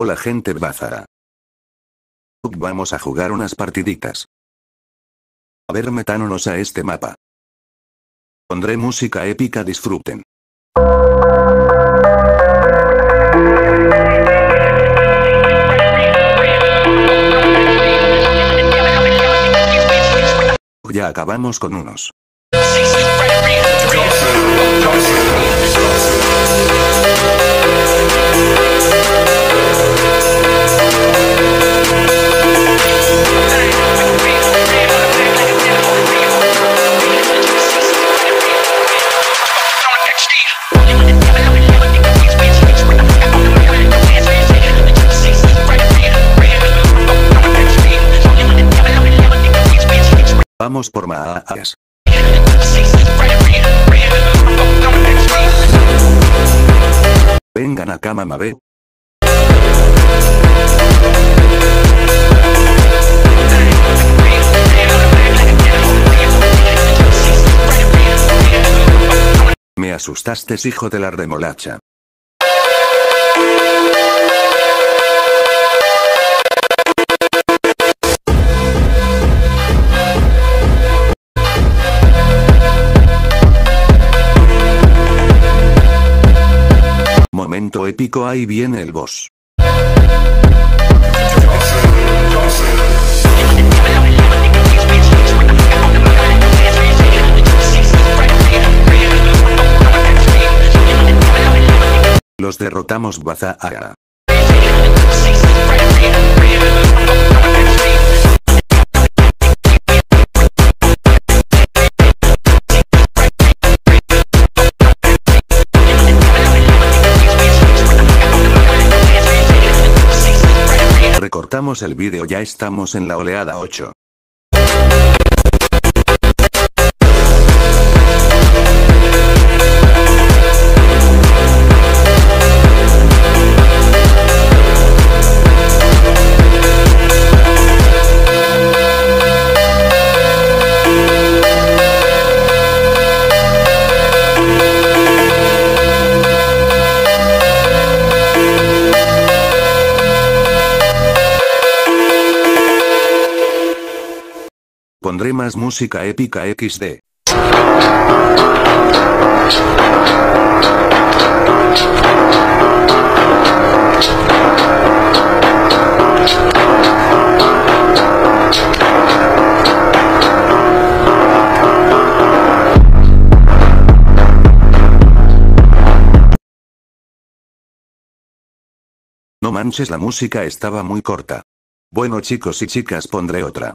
Hola gente bázara. Vamos a jugar unas partiditas. A ver metámonos a este mapa. Pondré música épica disfruten. Ya acabamos con unos. Vamos por más. Vengan acá mamabé. Me asustaste hijo de la remolacha. Momento épico ahí viene el boss. Los derrotamos Bazahara. Recortamos el vídeo ya estamos en la oleada 8. Pondré más música épica XD. No manches la música estaba muy corta. Bueno chicos y chicas pondré otra.